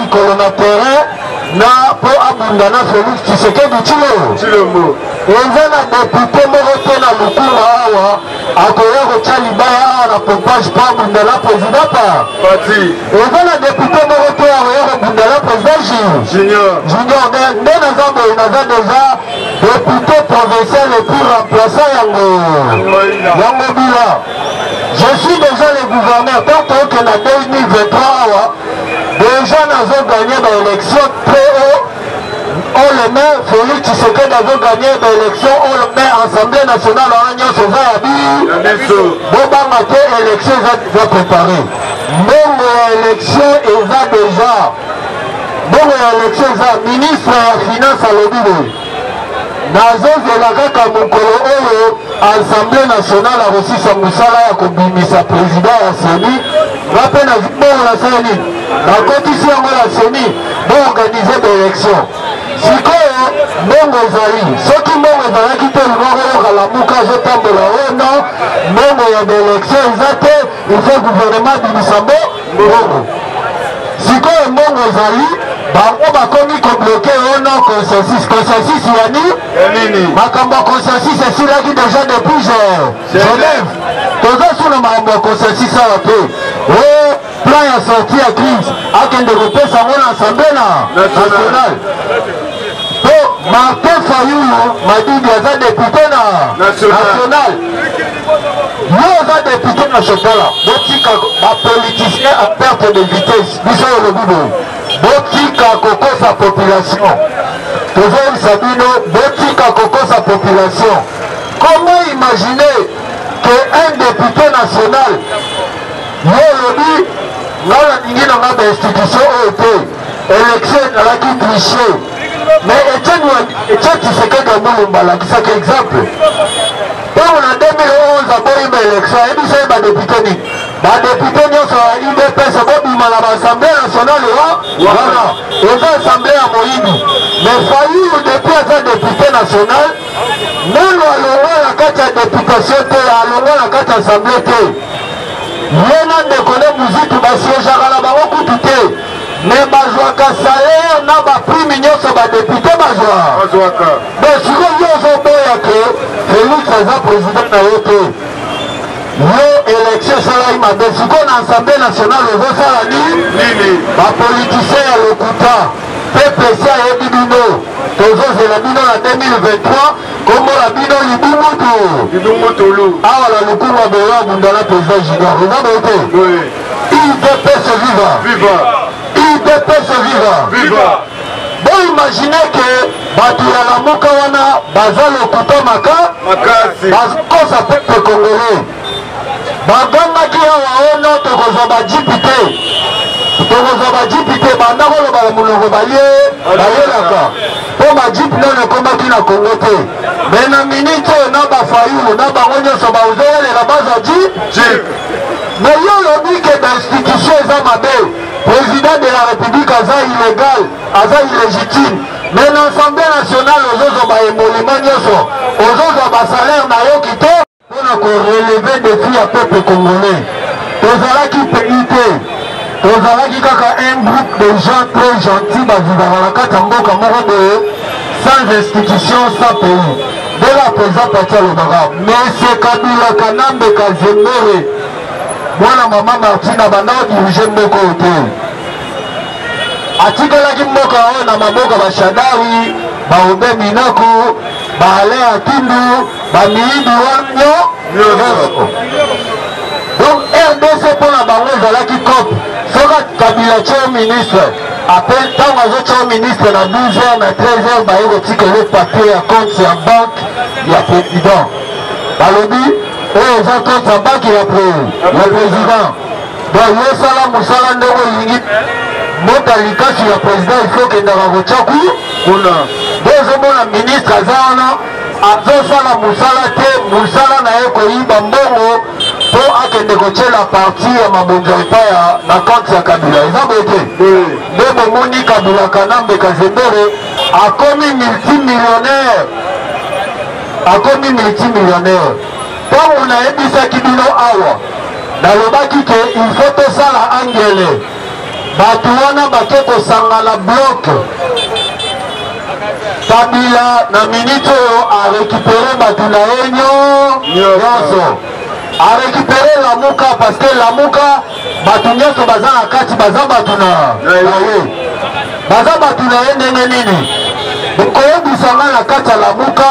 likolo na terrain na mpo abunda na Felix Tshisekedi Tshilombo eza na depute moko te na Lukuma awa akoya kotya libaya awa na pompage mpo abunda na president pa eza na depute moko te akoya kobunda na president junior nde naza boye naza deja depute provincial epuis remplaçant yango yango bila Je suis déjà le gouverneur tant que que na 2023 awa déjà nazo gagné ba élection très haut on le met Félix Tshisekedi azo gagné ba élection on le met Assemblée nationale wana nyonso eza ya bi bobanga te élection eza déjà préparé mbongo ya élection eza déjà mbongo ya élection eza ministre ya finance alobi boye nazozela kaka mokolo oyo assemblée nationale akosisa mosala ya kobimisa président ya seni nga mpe nazibongo na seni nakotisi yango na seni boorganize baélection sikoyo mbongo ezali soki mbongo ezalaki te lingoko yoka lamuka azotambola oyo no mbongo ya baélection eza te il faut gouvernement abimisa mbongo mbongo sikoyo mbongo ezali bango bakomi kobloke ona consensus consensus ya nini makambo ya consensus esilaki deja depuis genève toza su na makambo ya consensus awa te eh, plan ya sorti ya crise akende kopesa yango na assemblée na nationale po Martin Fayulu Madidi aza depute na national yo oza depute na Sofala botika bapoliticien a perte de vitesse biso olobi boye botika kokosa population tozoyebisa bino botika kokosa population comment imaginer que un député national yo olobi nga nalingi nanga bainstitution oyo te Election ezalaki triche. Mais Etienne Etienne Tshisekedi Ambulumba alakisaki exemple. Ntango na 2011 aboyima election ayebisa ye badepute nini? Badepute nyonso ya UDPS bobima na baassemblée nationale wa wana eza assemblée ya moyibi. Mais Fayulu depuis aza depute national nano alongwa na kati ya deputation te alongwa na kati ya assemblée te. Ye na ndeko ne Muzitu basiejaka na bango kutu te. mais bazwaka salaire na baprime nyonso badepute bazwaka mais siko yo ozoboya ke felix aza président na yo te yo élection esalaki mabe siko na assemblée nationale ozosala nini bapoliticien ya lokuta ppc ayebi bino tozozela bino na 2023 kombo na bino libungutulu awa na lokumu ya boyo abunda na président junior eza boye te udps viva viva udps viva viva boimagine ke bato ya lamuka wana baza lokuta maka bakosa pepe kongole bagangaki awa ono tokozwa bajipi te tokozwa bajipi te banda koloba na monoko baye bayelaka mpo ba jeep nano ekomaki na congo te me na minute oyo na bafayulu na bango nyonso baozowelela bazwa jeep me yo olobi ke bainstitution eza mabe président de la république aza illégal aza illégitime me na assemblée nationale ozozwa baemolima nyonso ozozwa basalaire na yo kito Mpo na ko relever defi ya peuple congolais, tozalaki pays te, tozalaki kaka un groupe de gens très gentils bavivaka na kati ya mboka moko boye sans institution sans pays. Nde la president Fatshi alobaka Monsieur Kabila Kanambe Kazembere mwana mama Martine abandaka dirige mboka oyo te, atikalaki mboka oyo na maboko ya bashadari baobe minaku baale akindu bamiyibi wango nyororo donc rdc mpo na bango ezalaki cope soki kabila tio ministre ape ntango azotio ministre na 12 heures na 13 heures baye kotikele papier ya compte ya banke ya président balobi oyo oh, eza compte ya banke ya président donc yo sala mosala ndenge olingi mboka likasi ya président ifo okendaka kotya kuna nde ozomona ministre aza wana azosala mosala te mosala na ye koyiba mbongo mpo akende kotyela parti ya mabonza epai na kante ya kabila eza boye te nde bomoni kabila kanambe kazembere akomi multimillionnaire akomi multimillionnaire ntango nayebisaki bino awa nalobaki ke ilfo tosala angele Batu wana bake kosangana bloc. Kabila na minute oyo a récupérer batu na ye nyonso. A récupérer Lamuka parce que Lamuka batu nyonso baza na kati baza batu na ye. Baza batu na ye ndenge nini? Koyebisa nga na kati ya Lamuka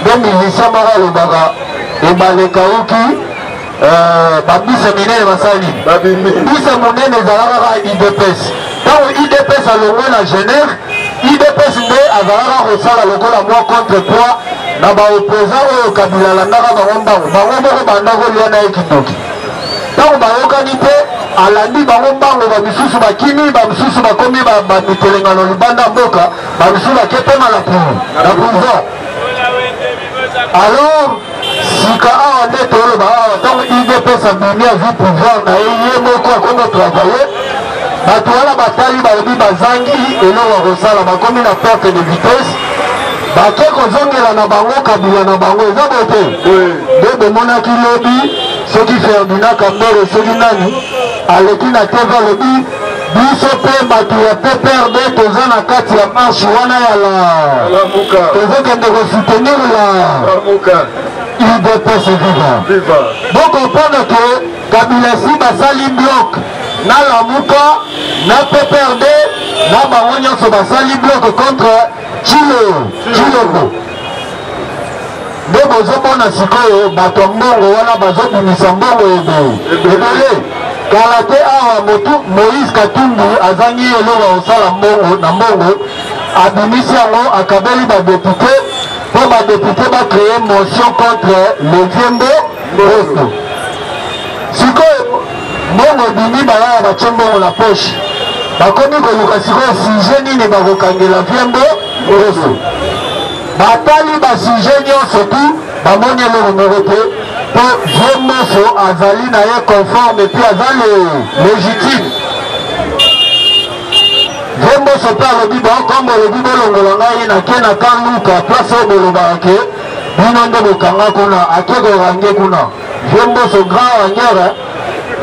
nde milisa moko alobaka ebale kauki eh, babisa minene basali bisa monene ezalaka kaka idps ntango idps alongwe na genève idps nde azalaka kosala lokola mwa contre poids na baopposant oyo kabila alandaka bango mbango bango moko banda kolia na ye kindoki ntango bayokani te alandi bango mbango bamisusu bakimi bamisusu bakomi bamitelengano libanda mboka balusu baketema na prison alors sika awa nde toloba awa ntango idps abimi azwi pouvoir na ye ye moko akomi otravaye bato wana batali balobi bazangi eloko ya kosala bakomi na perte de vitesse bake kozongela na bango kabila na bango eza bo te nde bomonaki lobi soki ferdinand kambere soki nani aleki na tv alobi biso mpe bato ya pprd toza na kati ya marche wana ya la tozokende kosoutenir la udps viva bokomprendre ke kabila si basali bloc na lamuka na pprd na bango nyonso basali bloc contre chilo chiloko nde bozomona sikoyo bato ya mbongo wana bazobimisa mbongo ebele ebele kala te awa motu moïse katumbi azangi eloko ya kosala mbongo na mbongo abimisi yango akabeli badepute mpo badepute bacreye motion contre leviembo oso sikoyo mbongo ebimi bayaya batye mbongo na poshe bakomi koluka sikoyo sujet nini bakokangela viembo oso batali ba sujet nyonso tu bamoni eloko moko te po vieux moso azali na ye conforme epuis aza le légitime vieux moso mpe alobi ba comme olobi bolongola ngai nake na kan luka place oyo bolobaka ke bino nde bokanga kuna ake korange kuna vieux moso grand rangere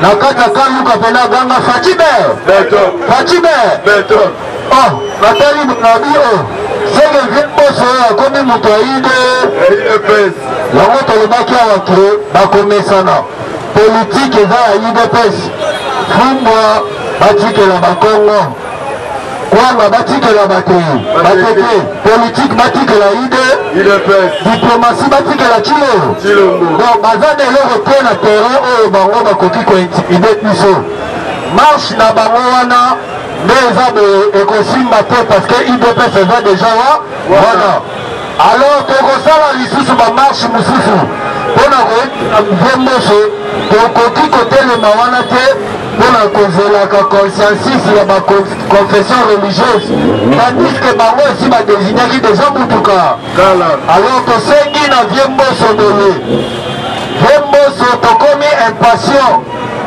Na kati ya camp Luka pena ganga Fatshi Bear. Beto. Fatshi Bear. Beto. Oh, natali nabi oh. Seke vie boso oyo akomi moto ya ide. Udps. Yango tolobaki awa ke bakomesana. Politique eza ya udps. Fumbwa batikela bakongo. Kwanga batikela bato bato te politike batikela ide diplomasi batikela chilo donc baza na eloko te na terrain oyo bango bakoki kointimide biso marche na bango wana nde eza boye ekosimba te parce que idps eza deja wana Alors tokosala lisusu ba marche mosusu mpo na koyebisa mpe mboso tokoki kotelema wana te mpo na kozelaka consensus ya ba confession religieuse tandiske bango esi badesignaki deja motuka alors tosengi na vie mboso boye vie mboso tokomi impatient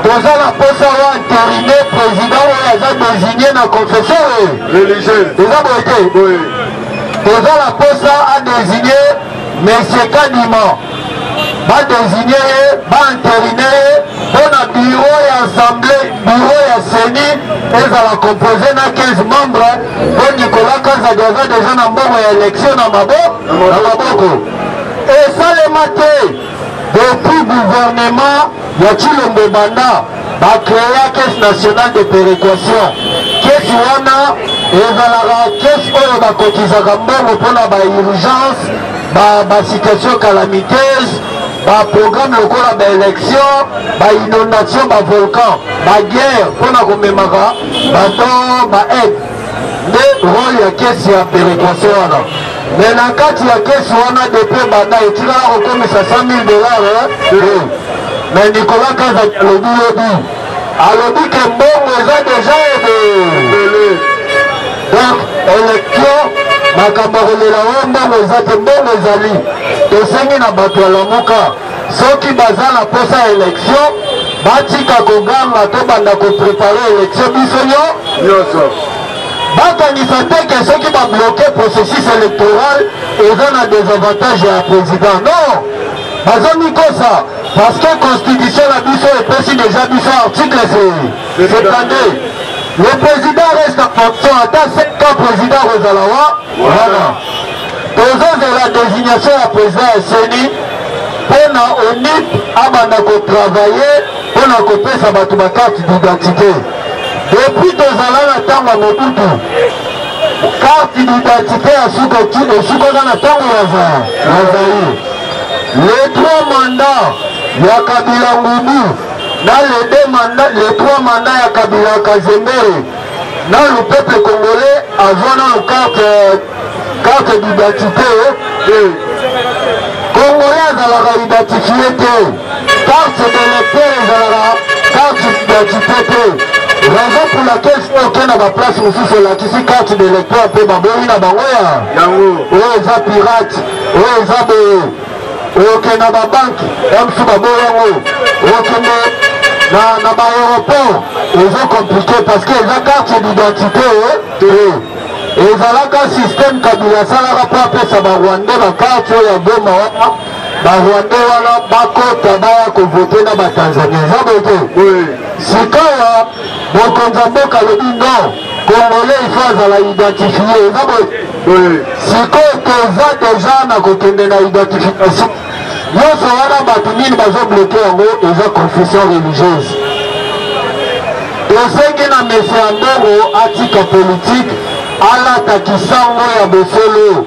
toza na mposa oyo interine président oyo aza désigne na confession oyo eza boye te toza na posa adesigne monsieur kadima badesigne ye bainterine ye mpo na biro ya assemble biro ya seni ezala compose na 15 membre mpo nicolas kazadi aza deja na mbongo ya élection na maboko esalema te Depuis gouvernement ya Tshilombo ebanda ba crea caisse nationale de perequation. Caisse wana ezalaka caisse oyo bakotizaka mbongo mpona ba urgence, ba, ba situation calamiteuse, ba programme lokola ba election, ba inondation, ba volcan, ba guerre mpona komemaka bato ba aide. nde role ya kesi ya perequation wana me na kati ya kesi wana depuis banda etikala kokomisa 100 000 dollar eh? me nicolas kaza alobi lobi alobi ke mbongo eza deja ebele donc election makambo akolela wana mbongo eza te mbongo ezali tosengi na bato ya lamuka Soki baza na posa ya election batika koganga tobanda koprepare election biso nyo nyonso bakanisa te ke soki babloke processus électoral eza na désavantage ya président non bazomikosa parce que constitution na biso epesi déjà biso article 52 le président reste en fonction ata 5 ans président akozala wa wana tozozela designation ya président ya seni mpo na onip abanda kotravaille mpo na kopesa bato bakarte d'identité depuis tozala na ntango ya mobutu karte d'identité esukaka na ntango ya zaire le trois mandat ya kabila ngubu na le deux mandat le trois mandat ya kabila kazembere Nanu peuple congolais azwa nanu carte carte d'identité eh. congolais azalaka identifie te carte d'électeur ezalaka carte d'identité te raison pour laquelle soki oke na baplace mosusu olakisi carte d'électeur mpe baboyi na bango ya yango oyo eza pirate oyo eza boye okenda ba banque bamsu baboyi yango okende na baaéroport eza compliqué parce que eza carte d'identité te ezalaka système kabila asalaka mpo apesa barwandais bakarte oyo ya goma wana barwandais wana bakota baya kovote na batanzanie eza boye te sikawa mokonzi ya mboka alobi non congolais ifo azala identifie eza boye sikoyo toza deja na kokende na identification nyonso wana bato nini bazobloke yango eza confession religieuse tosengi na mesi ya mbongo atika politike alata kisango ya bosolo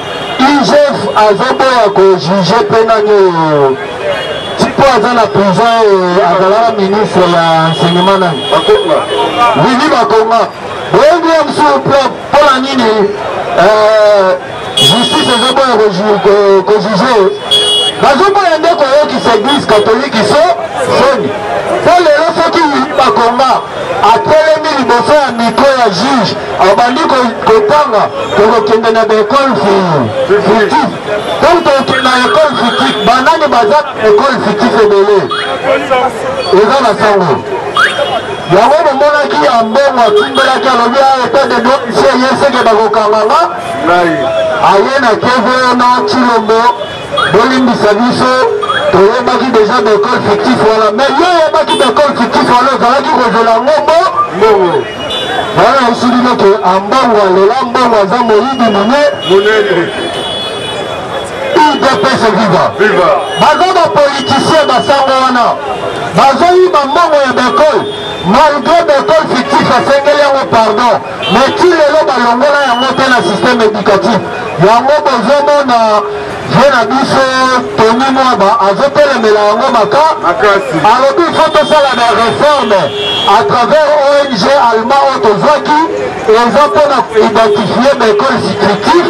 igf azoboya kojuge mpe nani oyo tipo aza na prison oyo azalaka ministre ya enseignement nani wili bakonga boyebi ya mosusu mpo na nini euh, justice ezoboya kojuge bazoboya nde koyokisa eglise katolike so soni mpo lelo soki bakonga atelemi liboso ya mikro ya juge abandi kotanga tokokende na baekole fictif donc tokokende na ekole fictif banani baza ekole fictif ebele eza na sango yango bomonaki ya mbongo atimbelaki alobi a ah, etat de droit nse ye seke bakokanganga aye na kevena cilombo bolimbisa biso toyebaki deja baekole fictif wana me yo oyebaki baekole fictif wana ozalaki kozela ngombo mbongo wana esili noke ambongo alela mbongo aza moyibi mine monene udps viva baza bapolitisien basango wana bazoyiba mbongo ya baekole malgré baekole fictif asengeli yango pardon Mais ti lelo balongola yango te na système éducatif. Yango bozomona ye na biso toni mwaba azotelemela yango maka alobi fo tosala na reforme à travers ong allemand oyo tozwaki eza mpo na identifie baekole secretive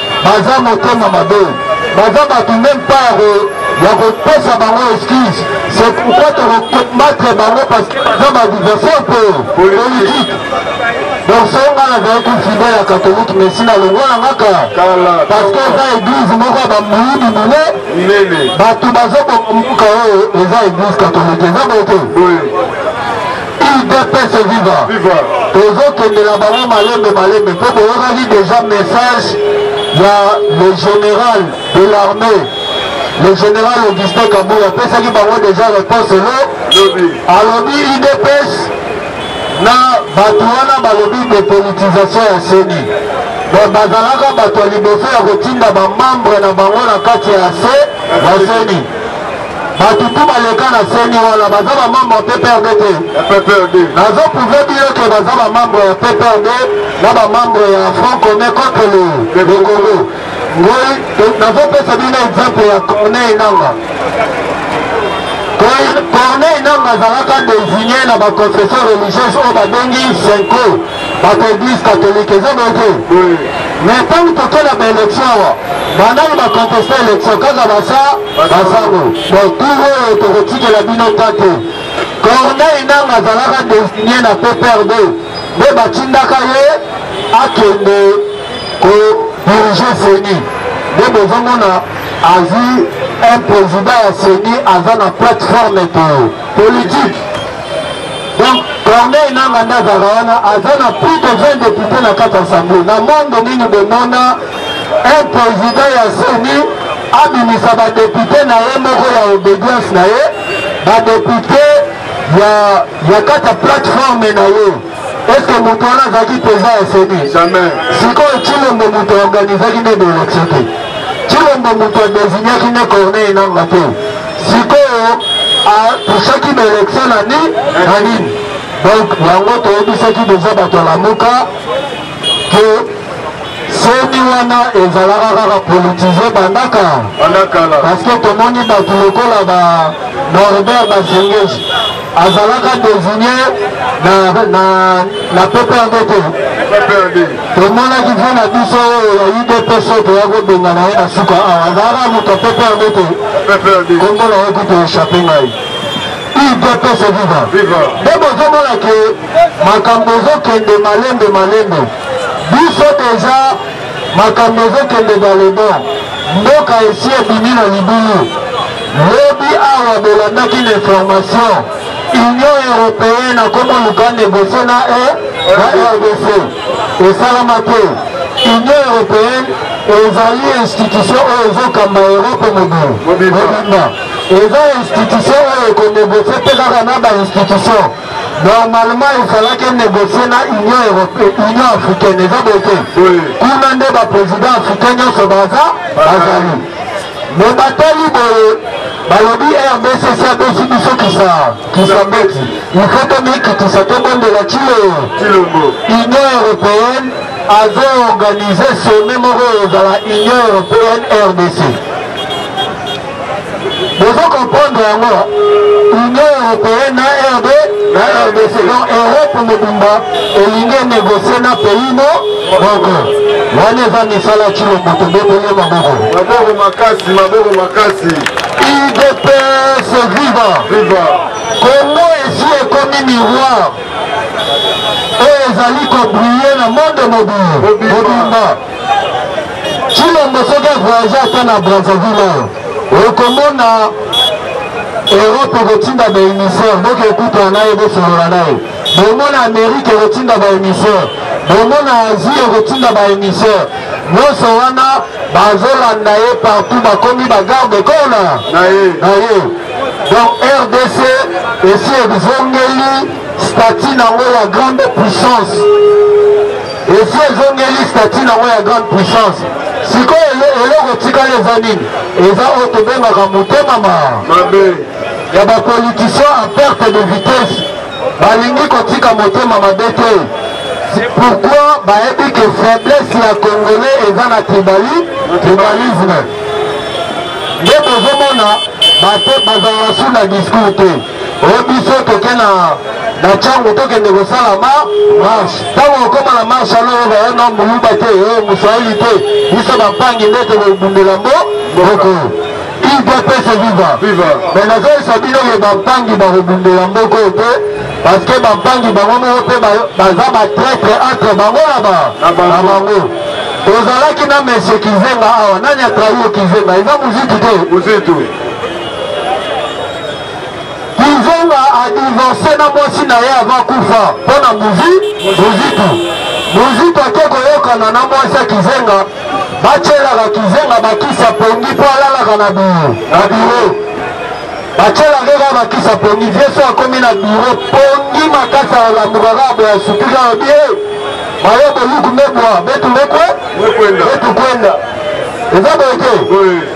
baza motema mabe baza bato meme pas ya kopesa bango excuse c'est pourquoi tokobattre bango parce que baza badiversaire mpe politique donc so nga nazalaki fidèle ya katholike mais si nalongola ngaka parce que eza église moko ya bamoyibi mine bato bazobonga mboka oyo eza église katholike eza boye te udps viva tozokendela bango malembe malembe mpo boyokaki deja message ya le général de l'armée le général augustin kabuya apesaki bango deja réponse lo alobi udps na bato wana balobi depolitisation ya seni donc bazalaka bato ya liboso ya kotinda bamembre na bango na kati ya se ya seni bato tu baleka na seni wana baza bamembre ya pprd te pprd nazo prouve bino ke baza bamembre ya pprd na bamembre ya front commun contre le congo ngoi nazopesa bino exemple ya corneille nanga corneille nanga azalaka désigne na baconfession religieuse oyo babengi senko bato eglise catholique eza bote mais ntango tokola baélection awa banani baconteste élection kaka basa bazango bakur oyo tokotikela bino kate corneille nanga azalaka designe na pprd nde batindaka ye akende kodirige seni nde bozomona azwi un président ya seni aza na plateforme te politique Donc, Corneille Nanga nde azalaka wana aza na plus de 20 députés na kati ya assemblée na monde nini bomona un président ya seni abimisa badepute na ye moko ya obedience na ye badepute ya, ya kati ya plateforme na ye Eske moto wana azalaki peza ya seni? Jamais. Sikoyo Tshilombo moto organisaki nde boyokisi te. Tshilombo moto adesignaki nde Corneille Nangaa te. Sikoyo apusaki na election na nini? Na nini? Donc yango toyebisaki deja bato ya Lamuka ke soni wana ezalaka kaka politise bandaka parceke tomoni bato lokola ba norbert basengeji azalaka désigné na, na, na pprd te tomonaki mpo na biso oyo ya udps toya kobenga na ye na suka awa azalaka moto ya pprd te kongo na ye kutu echappe ngai udps viva nde bozomona ke makambo ezokende malembe malembe biso deja makambo ezokende balebo mboka esi ebimi na libulu lobi awa bolandaki na information union européenne akomi luka negocie na e na rdc esalama te union européenne ezali institution oyo ezokamba europe mobimba eza institution oyo ekonegocie mpe kaka na bainstitution normalement ezalaki négocier na union européenne union africaine eza boye te kuna nde baprésident africain nyonso baza bazali me batali boye balobi rdc esi abesi biso kisa kisambeti ifo tomikitisa tobondela cilo union européenne azoorganize sommet moko ezala union européenne rdc Bozo comprendre yango Union européenne na RD na RDC donc Europe mobimba elingi enégocier na pays no moko wana eza misala cilombo tobeteli maboko maboko makasi maboko makasi udps viva viva kongo esi ekomi miroir oyo ezali kobrille na monde mobimba Tshilombo soki avoyage ata na Brazzaville ayo okomona Europe ekotinda ba émissaire boke ekutana na ye bosolola na ye bomona Amérique ekotinda ba émissaire bomona Asie ekotinda ba émissaire nyonso wana bazolanda ye partout bakomi bagarde kona na ye donc rdc esi ezongeli Statut na ngo ya grande puissance esi ezongeli statut na ngo ya grande puissance sikoyo eloko etikali eza nini eza oyo tobengaka motema mabe ya bapoliticien en perte de vitesse balingi kotika motema mabe te pourquoi bayebi ke faiblesse ya congolais eza na tribali tribalisme nde tozomona bato bazala su na discours te oyo biso toke na na ntango tokende kosala ma marche ntango okoma na marche alo oyo baye na moluba te oyo moswahili te biso bapangi nde tokobundela mbo moko udps viva me nazoyesa bino ye bampangi bakobundela mboko oyo te parce que bampangi bango moko mpe baza batraitre entre bango na bango tozalaki na monsieur kizenga awa nani atrahi yo kizenga eza muzitu te muzitu Kizonga a divorce na mwasi na ye avant kufa mpo na muzi muzito muzito ake koyokana na mwasi ya kizenga batyelaka kizenga bakisa pongi mpo alalaka na biro na biro batyelaka kaka bakisa pongi vie so akomi na biro pongi makasi alamukaka boya suki kaka bie bayo boluku mebwa betu mekwe betu kwenda eza boye te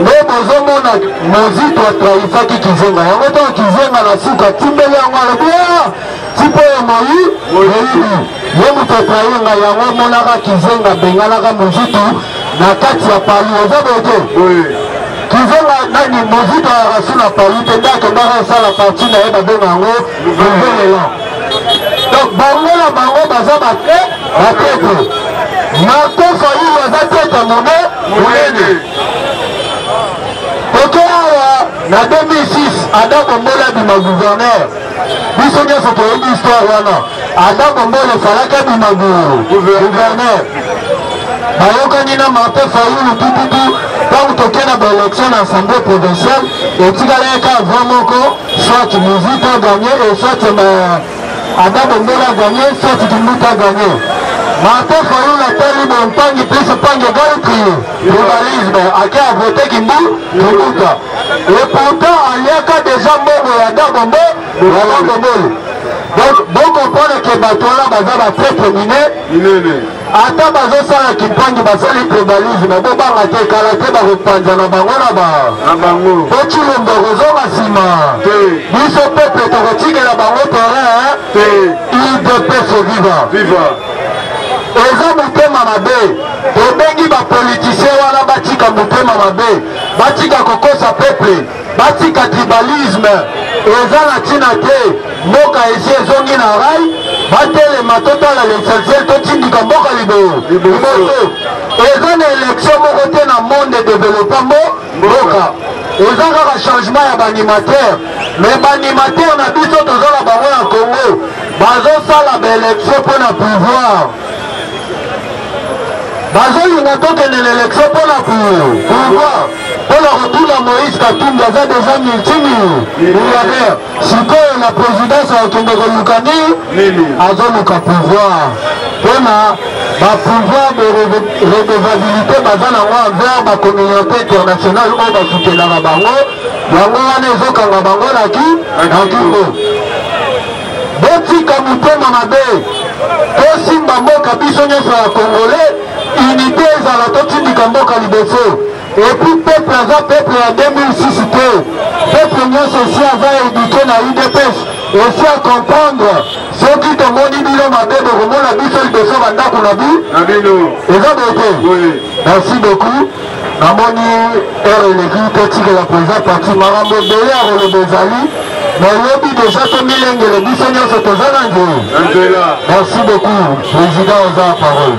nde bozomona mozito atrahisaki kizenga yango mpona kizenga na suka timbeli yango alobi ah, tipo ya moi moyibi ye moto atrahi nga yango omonaka kizenga benganaka mozito na kati ya pali oza bote kizenga nani mozito ayaka su na pali mpe nde akendaka osala parti na ye babenga yango nouvelle donc bango na bango baza bate batetre martin fayulu aza tete monene oke awa na 2006 ada kombola bima gouverneur biso nyonso toyebi histoire wana ada kombola efalaka bima gouverneur bayokani na martin fayulu tututu ntango toke na baélection na assemblée provinciale etikala ye kaka vra moko soit mozito gagné et soit Ada Bendela a gagné, Fati Kimbuta a gagné. Martin Fayou a tali bon pangi plus pangi gari trié. Tribalisme, à qui a voté Kimbu, Kimbuta. Et pourtant, on y a qu'à déjà Mobo et Ada Bombo, et Ada Bombo. Donc, bon comprendre que Batola Baza va très terminé. Ata bazosala kipangi basali tribalisme bobanga te kala te bakopanza na bango na ba na bango po cilombo akozonga nsima te biso peple tokotikela bango terrain te udps viva viva eza motema mabe tobengi bapolitisien wana batika motema mabe batika kokosa peple Batika tribalisme eza na tina te mboka esi ezongi na rai batelema totala l'essentiel totindika mboka liboo liboso eza na election moko te na monde developa mbo mboka eza kaka changement ya baanimateur mais baanimateur na biso toza na bango ya congo bazosala baelection mpo na pouvoir bazolinga tokende na election mpo na pouvoir mpo na kotuna moïse katumbi aza deja multimilliardaire sikoyo na présidence akokende koluka nini azoluka pouvoir mpo na bapouvoir de redevabilité baza nango envers bacommunauté internationale oyo basutenaka bango yango wana ezokanga bango na kingo botika motema mabe tosimba mboka biso nyonso ya congolais Unite ezala totindika mboka liboso epuis peuple aza peuple ya 2006 te peuple nyonso esi aza eduke na udps esi a comprendre soki tomoni bino mabe bokomona biso liboso bandako na bi eza boye te merci beaucoup namoni heure eleki totikela mpenza pati makambo ebele ya koloba ezali nayebi deja tomilengele biso nyonso toza na nzela merci beaucoup président oza parole